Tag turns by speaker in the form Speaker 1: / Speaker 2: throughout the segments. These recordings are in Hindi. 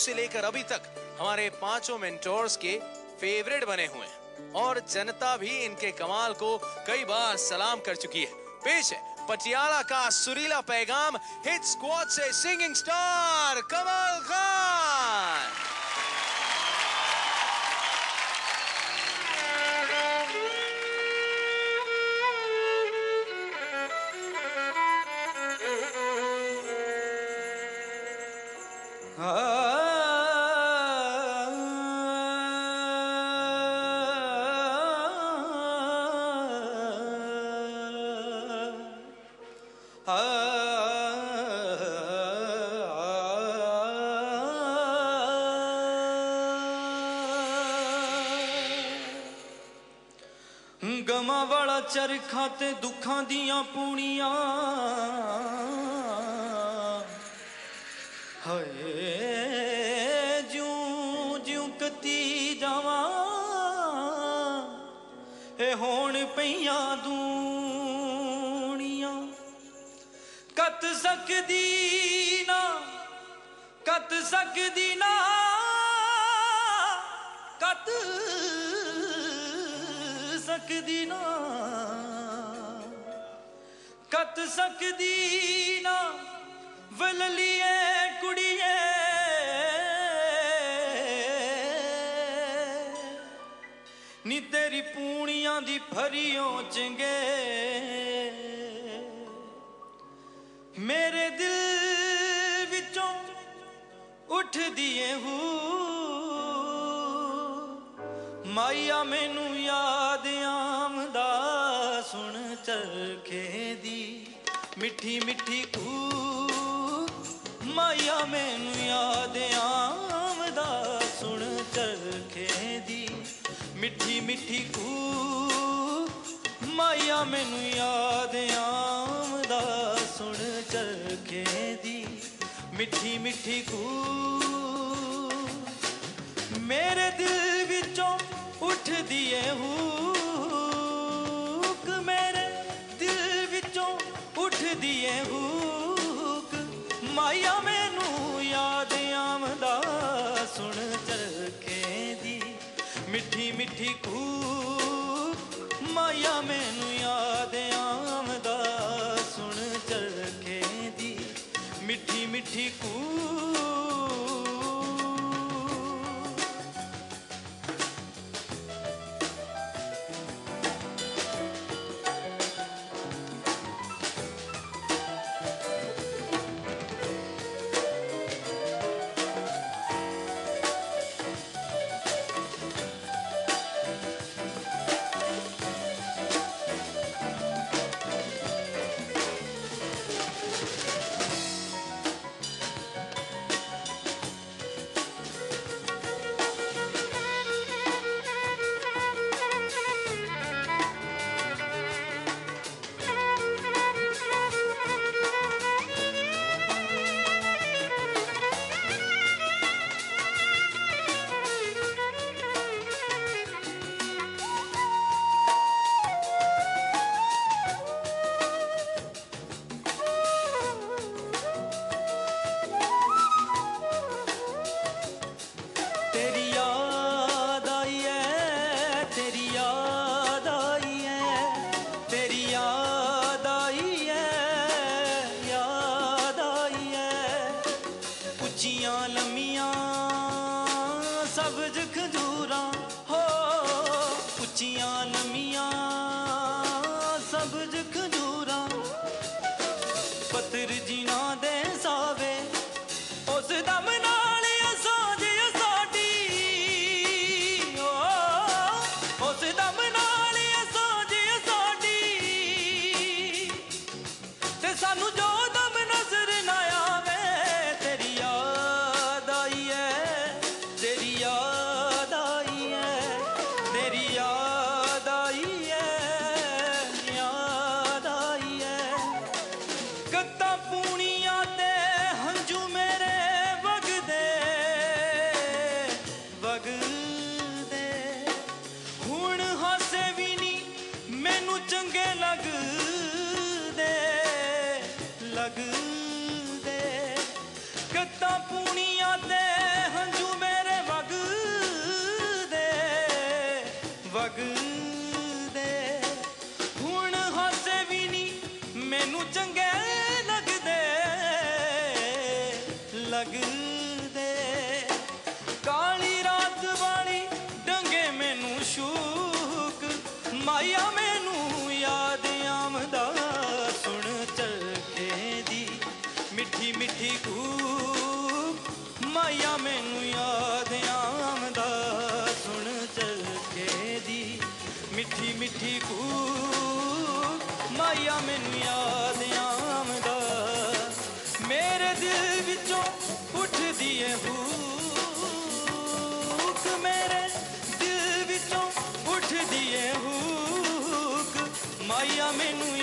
Speaker 1: से लेकर अभी तक हमारे पाँचों मेंटोर्स के फेवरेट बने हुए हैं। और जनता भी इनके कमाल को कई बार सलाम कर चुकी है। पेश है पटियाला का सुरीला पैगाम हिट स्क्वाड से सिंगिंग स्टार कमल खान।
Speaker 2: ਗਮਾਂ ਵਾਲਾ ਚਰਖਾ ਤੇ ਦੁੱਖਾਂ ਦੀਆਂ ਪੂਣੀਆਂ। ਹਾਏ ਜਿਉਂ ਜਿਉਂ ਕਤੀ ਜਾਵਾਂ ਇਹ ਹੋਣ ਪਈਆਂ ਦੂਣੀਆਂ। ਕੱਤ ਸਕਦੀ ਨਾ, ਕੱਤ ਸਕਦੀ ਨਾ। ਸਕਦੀ ਨਾ ਕੱਤ ਸਕਦੀ ਨਾ ਵਲਲੀਏ ਕੁੜੀਏ। ਨੀ ਤੇਰੀ ਪੂਣੀਆਂ ਦੀ ਫਰੀਓ ਚੰਗੇ। ਮੇਰੇ ਦਿਲ ਵਿੱਚੋਂ ਉੱਠਦੀ ਏ ਹੂ। ਮਾਇਆ ਮੈਨੂੰ ਯਾਦ ਆ। ਸੁਣ ਚਰਖੇ ਦੀ ਮਿੱਠੀ ਮਿੱਠੀ ਕੂ ਮਾਇਆ ਮੈਨੂੰ ਯਾਦ ਆਮਦਾ ਸੁਣ ਚਰਖੇ ਦੀ ਮਿੱਠੀ ਮਿੱਠੀ ਕੂ ਮਾਇਆ ਮੈਨੂੰ ਯਾਦ ਆਮਦਾ ਸੁਣ ਚਰਖੇ ਦੀ ਮਿੱਠੀ ਮਿੱਠੀ ਕੂ ਮੇਰੇ ਦਿਲ ਵਿੱਚੋਂ ਉੱਠਦੀ ਏ ਹੂਕ ਉੱਠਦੀ ਏ ਹੂਕ। ਮਾਇਆ ਮੈਨੂੰ ਯਾਦ ਆਮਦਾ ਸੁਣ ਚਰਖੇ ਦੀ ਮਿੱਠੀ ਮਿੱਠੀ ਕੂਕ। ਮਾਇਆ ਮੈਨੂੰ खुशियाँ लमियाँ सब जुख ਲੱਗਦੇ। ਕੱਤਾਂ ਪੂਣੀਆਂ ਤੇ ਹੰਝੂ ਮੇਰੇ ਵਗਦੇ। ਵਗਦੇ। ਹੁਣ ਹਾਸੇ ਵੀ ਨਹੀਂ ਮੈਨੂੰ ਚੰਗੇ ਲੱਗਦੇ। ਲੱਗਦੇ। ਕਾਲੀ ਰਾਤ ਵਾਲੀ ਡੰਗੇ ਮੈਨੂੰ ਸ਼ੂਕ, ਮਾਇਆ ਮਾਇਆ ਮੈਨੂੰ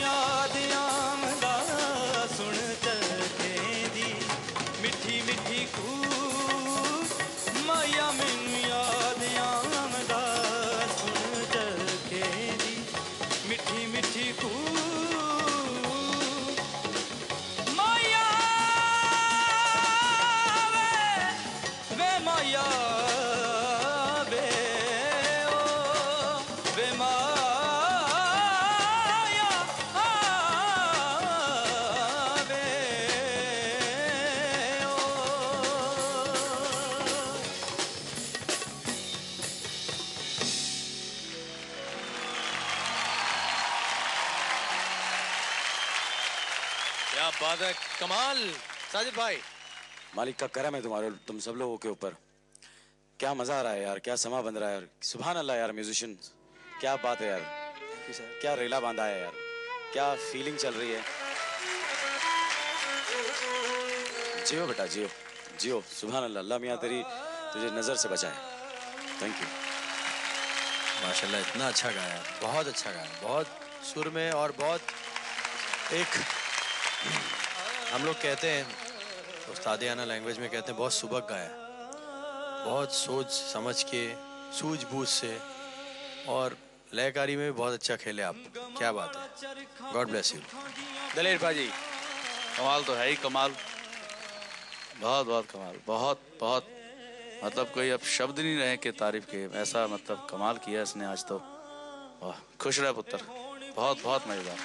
Speaker 1: है कमाल। साजिद भाई।
Speaker 3: मालिक का करम है तुम्हारे तुम सब लोगों के ऊपर। क्या मज़ा आ रहा है यार क्या समा बन रहा है यार। सुबह अल्लाह यार म्यूजिशियन क्या बात है यार। क्या रेला बांधा है यार। क्या फीलिंग चल रही है। जियो बेटा जियो। जियो। सुबह अल्लाह अल्लाह मियाँ तेरी तुझे नज़र से बचाए। थैंक यू
Speaker 4: माशाल्लाह इतना अच्छा गाया बहुत अच्छा गाया बहुत सुर में और बहुत एक हम लोग कहते हैं उस्तादियाना लैंग्वेज में कहते हैं, बहुत सुबह गाया। बहुत सोच समझ के, सूझबूझ से, और लयकारी में भी बहुत अच्छा खेले आप। क्या बात है। गॉड ब्लेस यू
Speaker 1: दलेर भाजी,
Speaker 5: कमाल तो है ही कमाल। बहुत बहुत कमाल। बहुत बहुत। मतलब कोई अब शब्द नहीं रहे के तारीफ़ के। ऐसा मतलब कमाल किया इसने आज तो। वाह, खुश रहे पुत्र। बहुत बहुत मज़ेदार।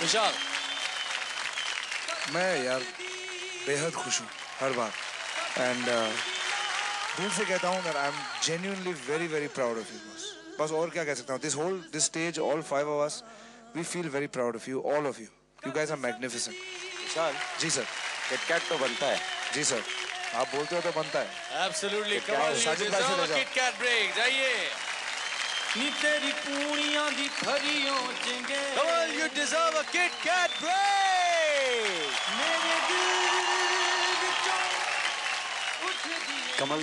Speaker 1: विशाल
Speaker 6: मैं यार बेहद खुश हूँ हर बार। एंड uh, दिल से कहता हूँ I am genuinely very very proud of you बस बस और क्या कह सकता हूँ? This whole this stage all five hours we feel very proud of you all of you you guys are magnificent
Speaker 3: sir
Speaker 6: ji sir
Speaker 3: KitKat तो बनता है।
Speaker 6: जी सर आप बोलते हो तो बनता है।
Speaker 1: एब्सोल्युटली कमाल
Speaker 6: साजिद भाई से ले जाओ।
Speaker 1: किटकैट ब्रेक जाइए। नी तेरी पूड़ियाँ दी थरियों जेंगे।
Speaker 2: Kamal you deserve a KitKat
Speaker 3: break Kamal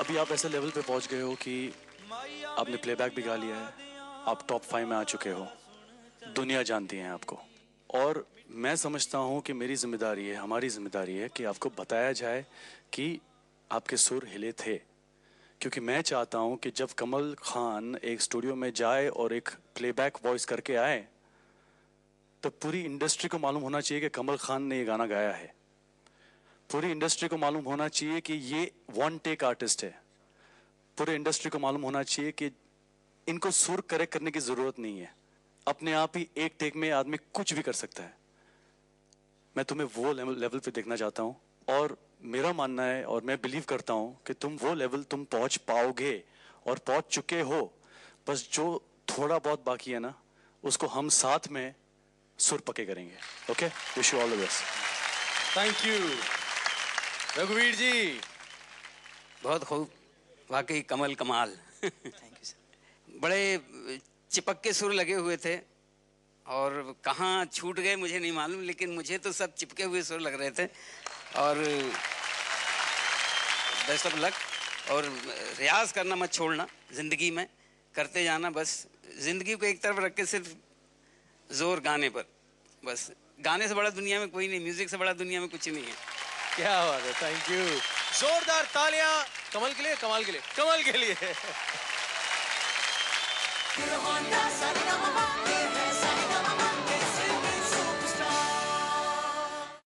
Speaker 3: अभी आप ऐसे लेवल पे पहुँच गए हो कि आपने प्लेबैक भी गा लिया है। आप टॉप फाइव में आ चुके हो। दुनिया जानती है आपको। और मैं समझता हूँ कि मेरी ज़िम्मेदारी है, हमारी ज़िम्मेदारी है कि आपको बताया जाए कि आपके सुर हिले थे। क्योंकि मैं चाहता हूँ कि जब कमल खान एक स्टूडियो में जाए और एक प्लेबैक वॉइस करके आए तो पूरी इंडस्ट्री को मालूम होना चाहिए कि कमल खान ने ये गाना गाया है। पूरी इंडस्ट्री को मालूम होना चाहिए कि ये वन टेक आर्टिस्ट है। पूरे इंडस्ट्री को मालूम होना चाहिए कि इनको सुर करेक्ट करने की ज़रूरत नहीं है। अपने आप ही एक टेक में आदमी कुछ भी कर सकता है। मैं तुम्हें वो लेवल पे देखना चाहता हूँ और मेरा मानना है और मैं बिलीव करता हूँ कि तुम वो लेवल तुम पहुँच पाओगे और पहुँच चुके हो। बस जो थोड़ा बहुत बाकी है ना, उसको हम साथ में सुर पके करेंगे। Okay wish you all the best
Speaker 1: thank you रघुवीर जी।
Speaker 7: बहुत खूब। वाकई कमल कमाल। थैंक यू सर बड़े चिपक के सुर लगे हुए थे और कहाँ छूट गए मुझे नहीं मालूम लेकिन मुझे तो सब चिपके हुए सुर लग रहे थे। और बेस्ट ऑफ़ लक और रियाज करना मत छोड़ना ज़िंदगी में करते जाना बस। ज़िंदगी को एक तरफ़ रख के सिर्फ़ ज़ोर गाने पर। बस, गाने से बड़ा दुनिया में कोई नहीं म्यूज़िक से बड़ा दुनिया में कुछ नहीं है।
Speaker 1: क्या बात है थैंक यू जोरदार तालियाँ, कमल के लिए, कमल के लिए, कमल के लिए।